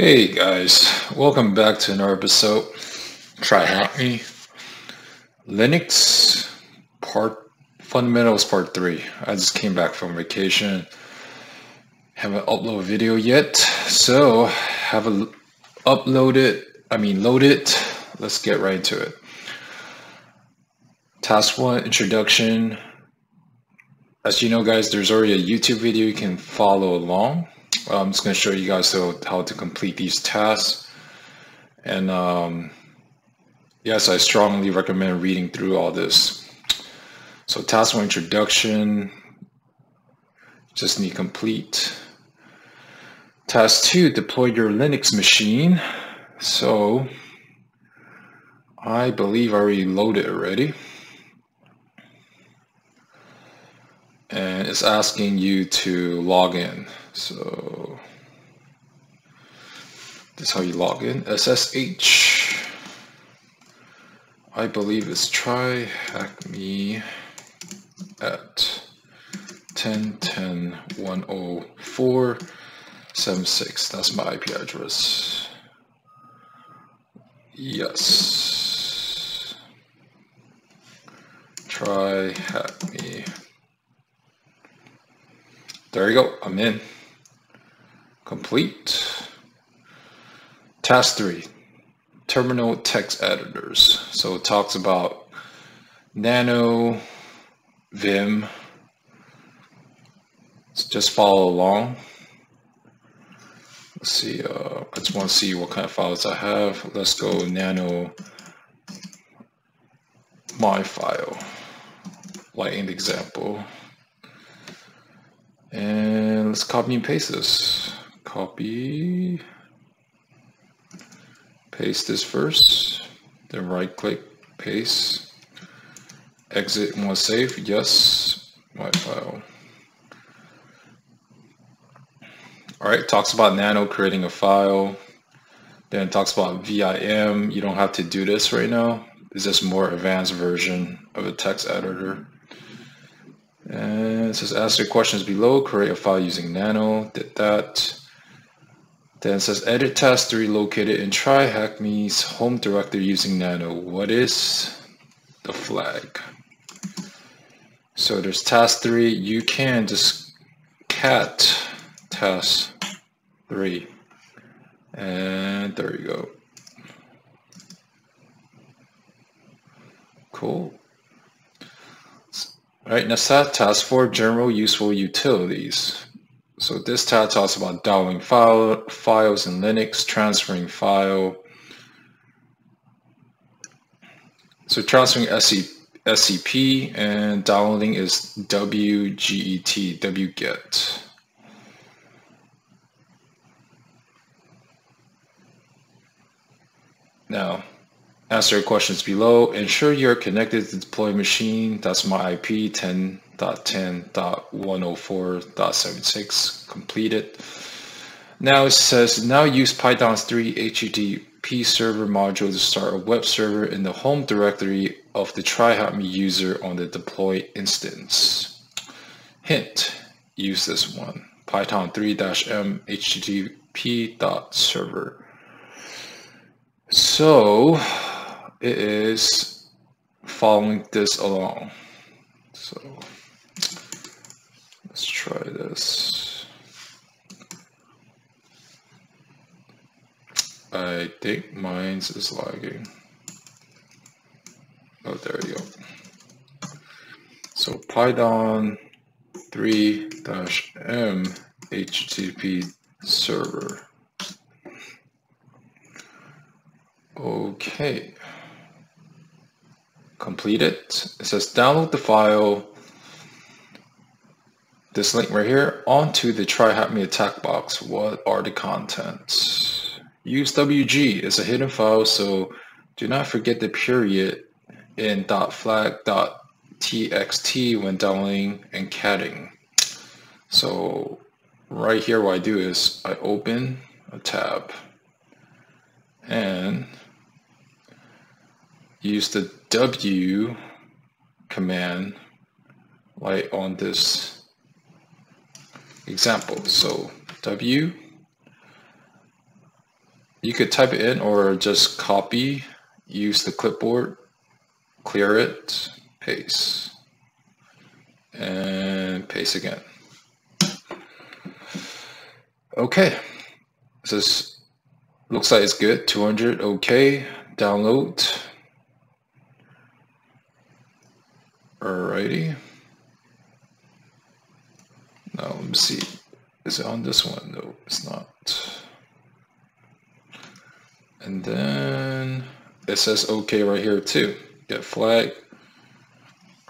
Hey guys, welcome back to another episode. TryHackMe. Linux part fundamentals part three. I just came back from vacation. Haven't uploaded a video yet, so have a upload it. I mean load it. Let's get right into it. Task one introduction. As you know, guys, there's already a YouTube video you can follow along. I'm just going to show you guys how to complete these tasks. And um, yes, I strongly recommend reading through all this. So task one introduction, just need complete. Task two, deploy your Linux machine. So I believe I already loaded already. And it's asking you to log in. So this is how you log in. SSH. I believe it's try hack me at 10.10.104.76. That's my IP address. Yes. Try hack me. There you go. I'm in complete. Task three, terminal text editors. So it talks about Nano, Vim. So just follow along. Let's see, uh, I just want to see what kind of files I have. Let's go Nano, my file, like the example. And let's copy and paste this copy, paste this first, then right click, paste, exit and save, yes, my file. Alright, talks about Nano creating a file, then talks about VIM, you don't have to do this right now, it's just more advanced version of a text editor. And it says ask your questions below, create a file using Nano, did that. Then it says edit task 3 located in try hackme's home directory using nano. What is the flag? So there's task 3. You can just cat task 3. And there you go. Cool. All right, now task 4 general useful utilities. So this tab talks about downloading file, files in Linux, transferring file. So transferring SCP and downloading is WGET, wget. Now, answer questions below. Ensure you're connected to the deploy machine. That's my IP 10 1.10.104.76 completed. Now it says now use Python 3 HTTP server module to start a web server in the home directory of the TryHackMe user on the deploy instance. Hint, use this one, Python 3-m HTTP server. So it is following this along. So Let's try this. I think mine's is lagging. Oh, there you go. So Python 3-m HTTP server. Okay. Complete it. It says download the file this link right here onto the try hack me attack box. What are the contents? Use WG it's a hidden file, so do not forget the period in .flag.txt when downloading and catting. So right here what I do is I open a tab and use the W command right on this example. So W you could type it in or just copy, use the clipboard, clear it, paste, and paste again. Okay, this looks like it's good. 200, okay. Download. Alrighty. Now let me see. Is it on this one? No, it's not. And then it says okay right here too. Get flag.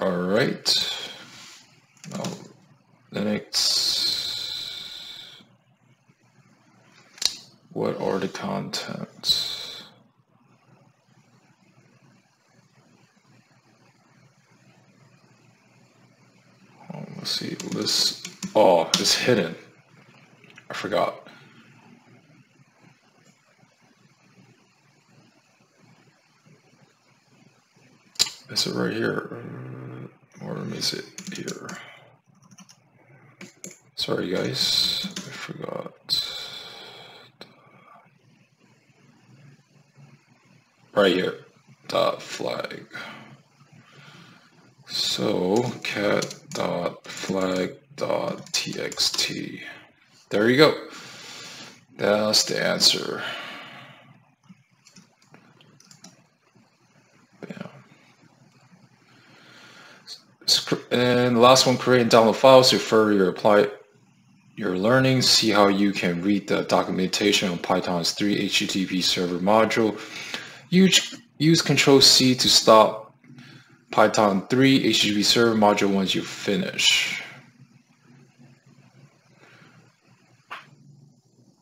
Alright. Now Linux What are the contents? Oh, let's see, this, it's hidden. I forgot. Is it right here? Mm, or is it here? Sorry guys, I forgot. right here, dot flag. So cat dot flag txt. There you go. That's the answer. And last one, create and download files, refer your apply your learning, see how you can read the documentation on Python's 3 HTTP server module. Use, use Control C to stop Python 3 HTTP server module once you finish.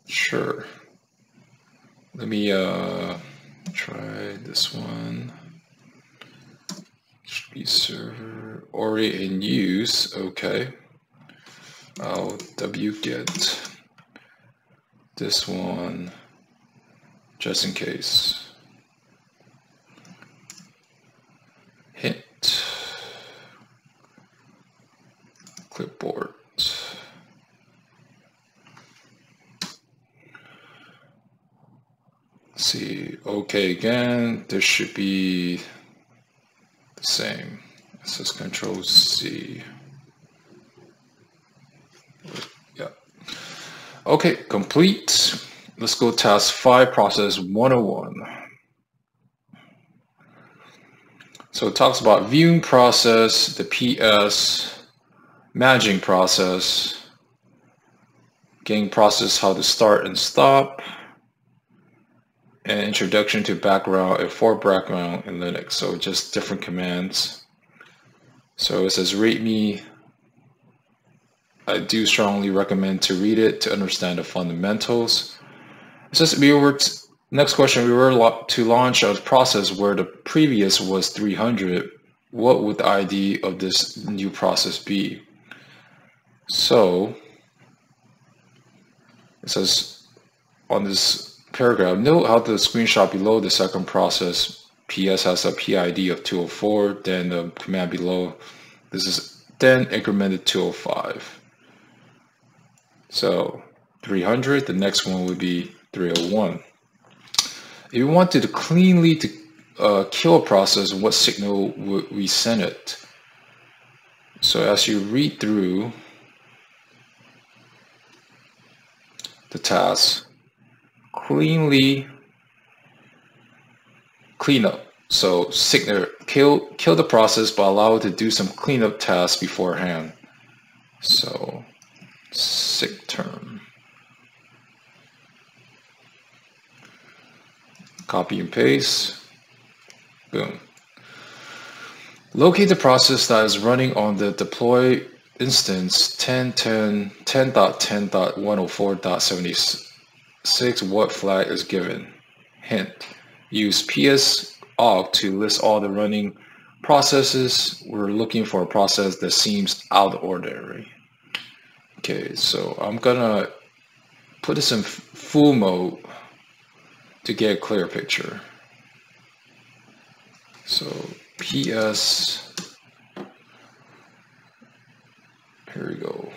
Sure. Let me uh, try this one. HTTP server already in use. Okay. I'll wget this one just in case. hit clipboard. Let's okay again, this should be the same. It says control C. Yeah. Okay, complete. Let's go task five, process 101. So it talks about viewing process, the PS, managing process, getting process how to start and stop, and introduction to background and for background in Linux. So just different commands. So it says readme. I do strongly recommend to read it to understand the fundamentals. It says we were Next question, we were to launch a process where the previous was 300. What would the ID of this new process be? So it says on this paragraph, note how the screenshot below the second process PS has a PID of 204, then the command below, this is then incremented 205. So 300, the next one would be 301. If you wanted to cleanly to uh, kill a process, what signal would we send it? So as you read through the task, cleanly cleanup. So signal kill kill the process, but allow it to do some cleanup tasks beforehand. So SIGTERM. Copy and paste. Boom. Locate the process that is running on the deploy instance 10.10 10.10.104.76 what flag is given. Hint. Use ps aux to list all the running processes. We're looking for a process that seems out of ordinary. Okay, so I'm gonna put this in full mode to get a clear picture. So PS, here we go.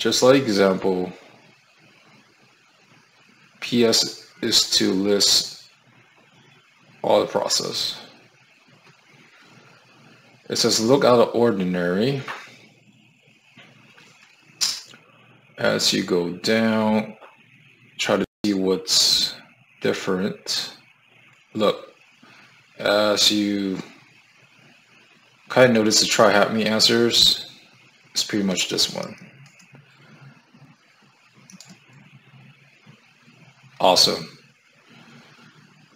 Just like example, PS is to list all the process. It says look out of ordinary. As you go down, try to see what's different. Look, as you kind of notice the try me answers, it's pretty much this one. Awesome.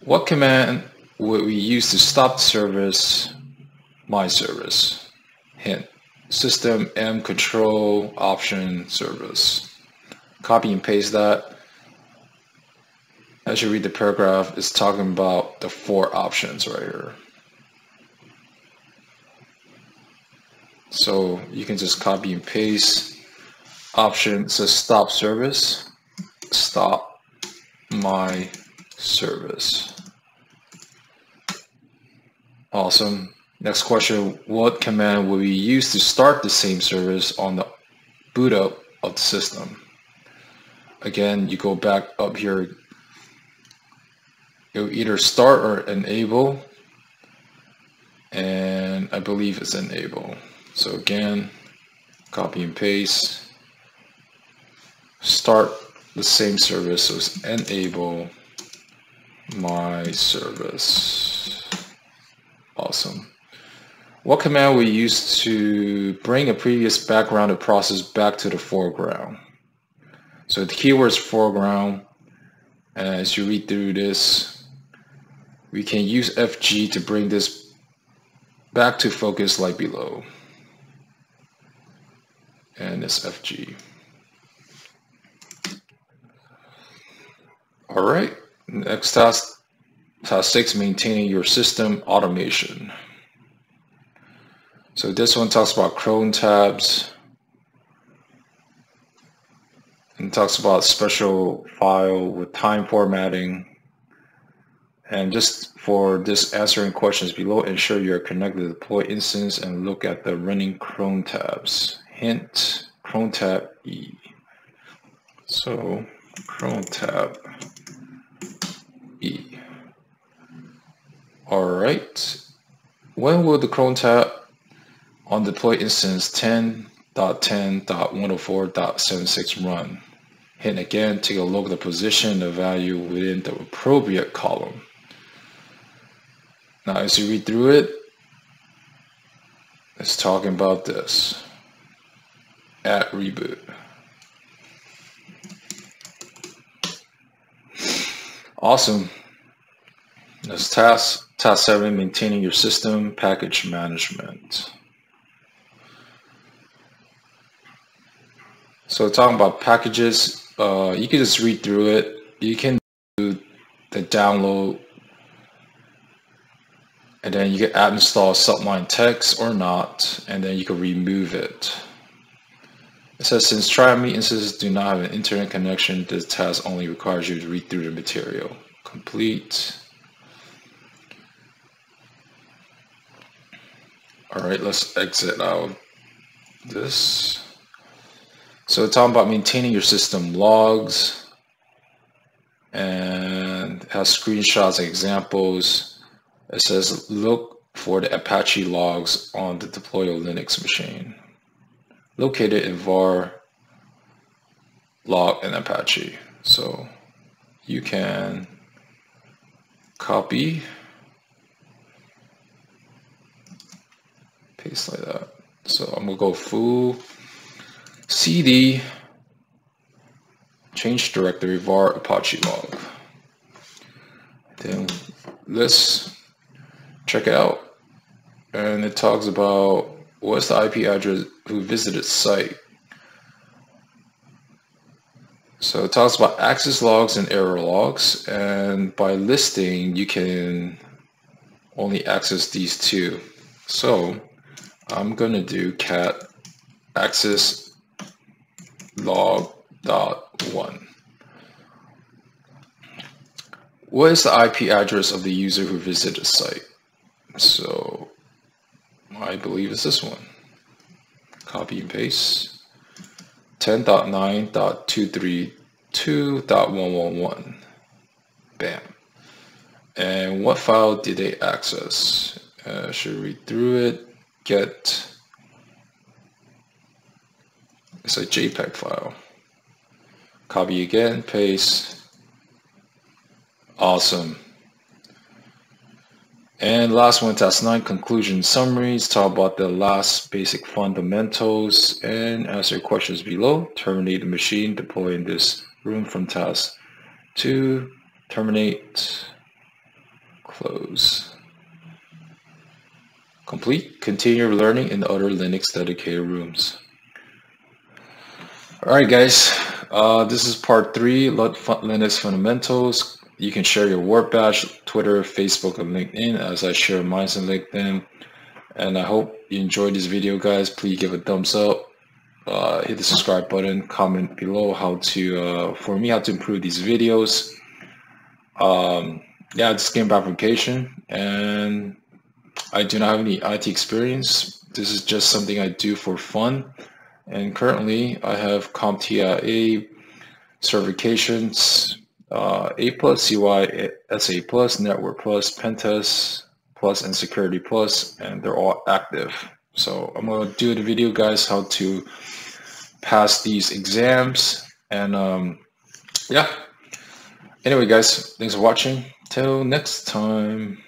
What command would we use to stop the service, my service? Hint, system M control option service. Copy and paste that. As you read the paragraph, it's talking about the four options right here. So you can just copy and paste option says stop service, stop my service. Awesome. Next question, what command will we use to start the same service on the boot up of the system? Again, you go back up here, you either start or enable, and I believe it's enable. So again, copy and paste, start the same service, so it's enable my service. Awesome. What command we use to bring a previous backgrounded process back to the foreground? So the keywords foreground, as you read through this, we can use FG to bring this back to focus like below and it's FG. All right, next task, task six, maintaining your system automation. So this one talks about crontabs and talks about special file with time formatting. And just for this answering questions below, ensure you're connected to the deploy instance and look at the running crontabs hint crontab E. So crontab E. All right. When will the crontab on deploy instance 10.10.104.76 run? Hit again, take a look at the position and the value within the appropriate column. Now, as you read through it, it's talking about this at reboot. Awesome. That's task, task seven, maintaining your system package management. So talking about packages, uh, you can just read through it. You can do the download and then you can add install Sublime Text or not, and then you can remove it. It says, since trial instances do not have an internet connection, this task only requires you to read through the material. Complete. All right, let's exit out this. So it's talking about maintaining your system logs and has screenshots and examples. It says look for the Apache logs on the deploy Linux machine located in var log and Apache. So you can copy, paste like that. So I'm gonna go full cd change directory var Apache log. Then let's check it out. And it talks about what's the IP address who visited site. So it talks about access logs and error logs, and by listing, you can only access these two. So I'm gonna do cat access log dot one. What is the IP address of the user who visited the site? So I believe it's this one. Copy and paste. 10.9.232. 2.111. Bam. And what file did they access? Uh, should read through it. Get. It's a JPEG file. Copy again, paste. Awesome. And last one, task 9, conclusion summaries. Talk about the last basic fundamentals and answer questions below. Terminate the machine, deploy in this room from task 2. Terminate, close. Complete. Continue learning in other Linux dedicated rooms. Alright guys, uh, this is part 3, Linux Fundamentals you can share your work badge, Twitter, Facebook, and LinkedIn as I share mine on LinkedIn. And I hope you enjoyed this video, guys. Please give a thumbs up, uh, hit the subscribe button, comment below how to, uh, for me, how to improve these videos. Um, yeah, it's game application, and I do not have any IT experience. This is just something I do for fun. And currently, I have CompTIA certifications uh, A plus, CY, SA plus, Network plus, Pentest plus, and Security plus, and they're all active. So I'm gonna do the video, guys, how to pass these exams, and um, yeah. Anyway, guys, thanks for watching. Till next time.